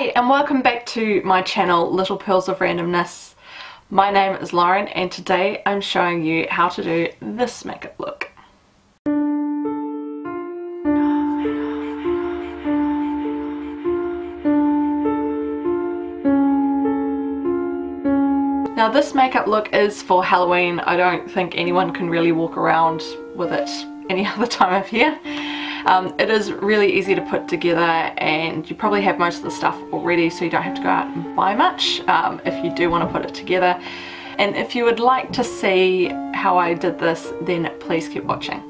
Hi and welcome back to my channel Little Pearls of Randomness. My name is Lauren and today I'm showing you how to do this makeup look. Now this makeup look is for Halloween. I don't think anyone can really walk around with it any other time of year. Um, it is really easy to put together and you probably have most of the stuff already so you don't have to go out and buy much um, if you do want to put it together. And if you would like to see how I did this then please keep watching.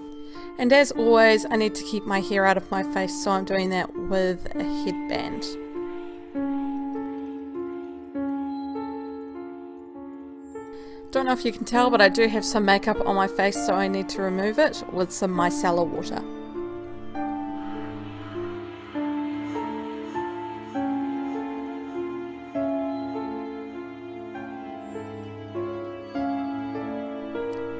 And as always I need to keep my hair out of my face so I'm doing that with a headband. Don't know if you can tell but I do have some makeup on my face so I need to remove it with some micellar water.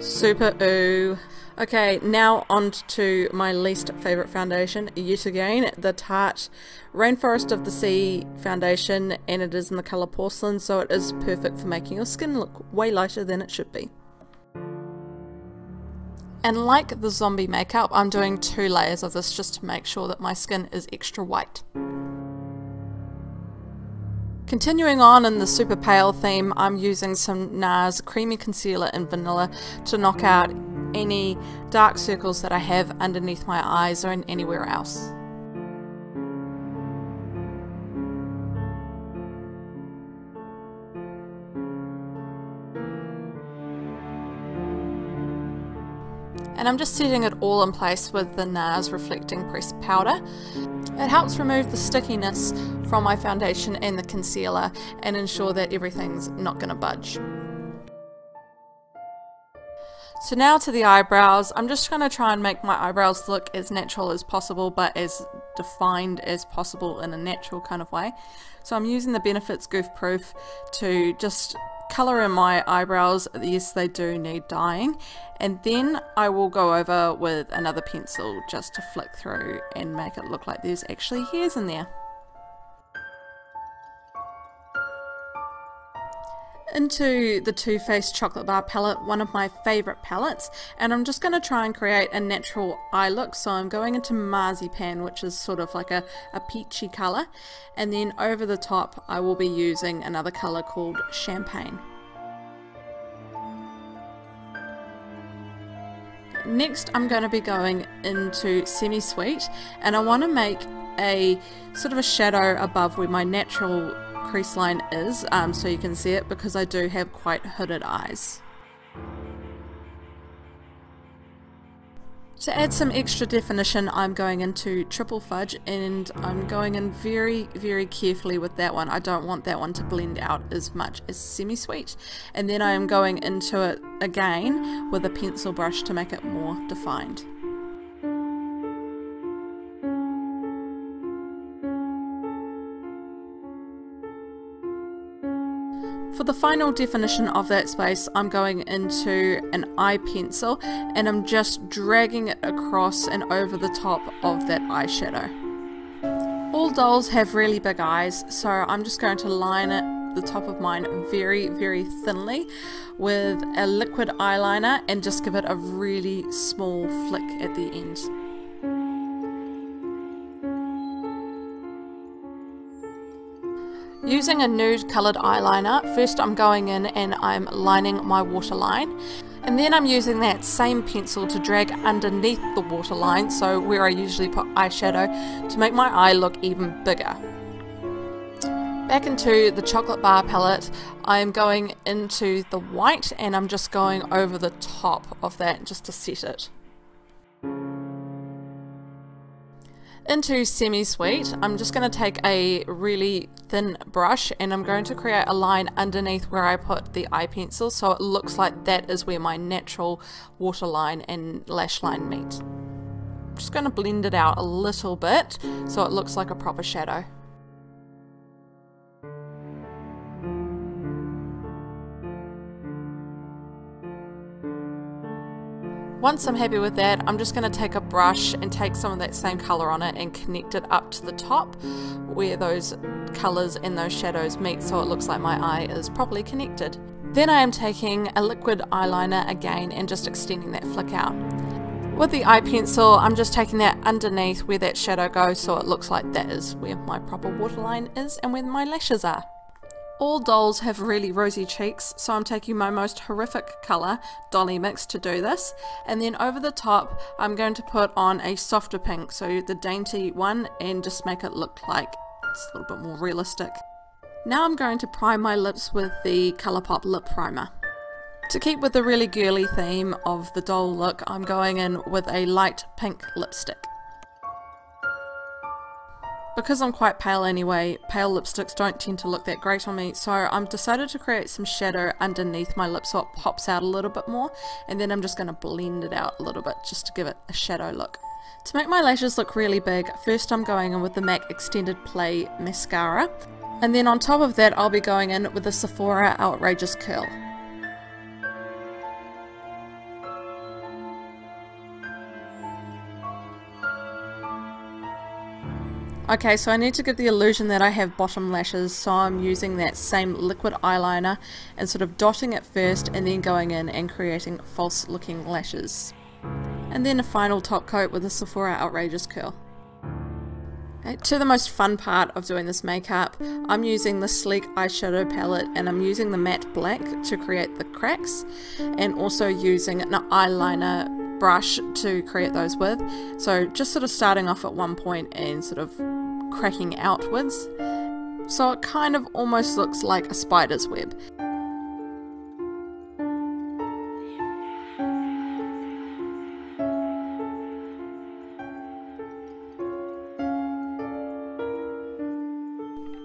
Super ooh. Okay, now on to my least favourite foundation, yet again, the Tarte Rainforest of the Sea foundation, and it is in the colour porcelain, so it is perfect for making your skin look way lighter than it should be. And like the zombie makeup, I'm doing two layers of this just to make sure that my skin is extra white. Continuing on in the super pale theme, I'm using some NARS Creamy Concealer in Vanilla to knock out any dark circles that I have underneath my eyes or in anywhere else. And I'm just setting it all in place with the NARS Reflecting Press Powder. It helps remove the stickiness from my foundation and the concealer and ensure that everything's not going to budge. So now to the eyebrows. I'm just going to try and make my eyebrows look as natural as possible but as defined as possible in a natural kind of way. So I'm using the Benefits Goof Proof to just colour in my eyebrows, yes they do need dyeing, and then I will go over with another pencil just to flick through and make it look like there's actually hairs in there. Into the Too Faced Chocolate Bar palette, one of my favourite palettes, and I'm just going to try and create a natural eye look. So I'm going into Marzipan, which is sort of like a, a peachy colour, and then over the top I will be using another colour called Champagne. Next I'm going to be going into Semi Sweet, and I want to make a sort of a shadow above where my natural crease line is um, so you can see it because I do have quite hooded eyes. To add some extra definition I'm going into Triple Fudge and I'm going in very very carefully with that one. I don't want that one to blend out as much as Semi-Sweet and then I am going into it again with a pencil brush to make it more defined. For the final definition of that space, I'm going into an eye pencil and I'm just dragging it across and over the top of that eyeshadow. All dolls have really big eyes, so I'm just going to line it the top of mine very very thinly with a liquid eyeliner and just give it a really small flick at the end. Using a nude coloured eyeliner, first I'm going in and I'm lining my waterline and then I'm using that same pencil to drag underneath the waterline, so where I usually put eyeshadow, to make my eye look even bigger. Back into the chocolate bar palette, I'm going into the white and I'm just going over the top of that just to set it. Into semi-sweet, I'm just going to take a really thin brush and I'm going to create a line underneath where I put the eye pencil so it looks like that is where my natural waterline and lash line meet. Just going to blend it out a little bit so it looks like a proper shadow. Once I'm happy with that, I'm just going to take a brush and take some of that same colour on it and connect it up to the top where those colours and those shadows meet so it looks like my eye is properly connected. Then I am taking a liquid eyeliner again and just extending that flick out. With the eye pencil, I'm just taking that underneath where that shadow goes so it looks like that is where my proper waterline is and where my lashes are. All dolls have really rosy cheeks, so I'm taking my most horrific colour, Dolly Mix, to do this. And then over the top, I'm going to put on a softer pink, so the dainty one, and just make it look like it's a little bit more realistic. Now I'm going to prime my lips with the Colourpop Lip Primer. To keep with the really girly theme of the doll look, I'm going in with a light pink lipstick. Because I'm quite pale anyway, pale lipsticks don't tend to look that great on me, so I'm decided to create some shadow underneath my lip so it pops out a little bit more, and then I'm just going to blend it out a little bit just to give it a shadow look. To make my lashes look really big, first I'm going in with the MAC Extended Play Mascara, and then on top of that I'll be going in with the Sephora Outrageous Curl. Okay, so I need to give the illusion that I have bottom lashes, so I'm using that same liquid eyeliner and sort of dotting it first and then going in and creating false looking lashes. And then a final top coat with a Sephora Outrageous Curl. To the most fun part of doing this makeup, I'm using the Sleek eyeshadow palette and I'm using the matte black to create the cracks and also using an eyeliner brush to create those with. So just sort of starting off at one point and sort of cracking outwards. So it kind of almost looks like a spider's web.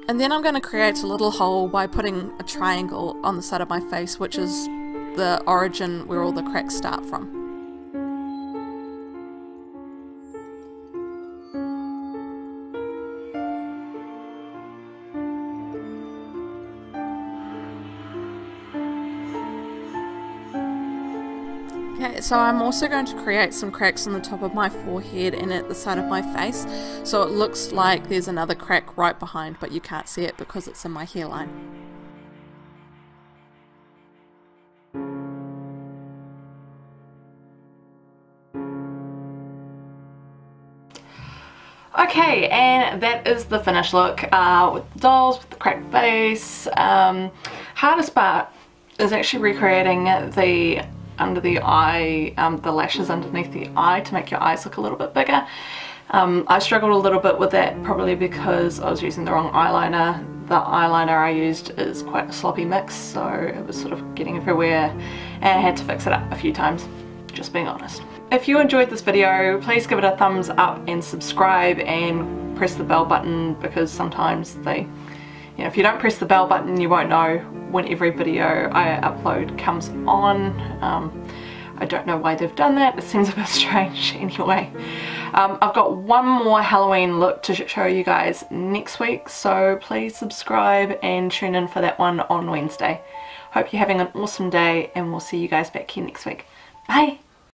And then I'm going to create a little hole by putting a triangle on the side of my face, which is the origin where all the cracks start from. Okay, so I'm also going to create some cracks on the top of my forehead and at the side of my face so it looks like there's another crack right behind but you can't see it because it's in my hairline. Okay, and that is the finished look uh, with the dolls, with the cracked face. Um, hardest part is actually recreating the under the eye, um, the lashes underneath the eye to make your eyes look a little bit bigger. Um, I struggled a little bit with that probably because I was using the wrong eyeliner. The eyeliner I used is quite a sloppy mix so it was sort of getting everywhere and I had to fix it up a few times, just being honest. If you enjoyed this video please give it a thumbs up and subscribe and press the bell button because sometimes they, you know, if you don't press the bell button you won't know when every video I upload comes on. Um, I don't know why they've done that, it seems a bit strange anyway. Um, I've got one more Halloween look to show you guys next week, so please subscribe and tune in for that one on Wednesday. Hope you're having an awesome day and we'll see you guys back here next week. Bye!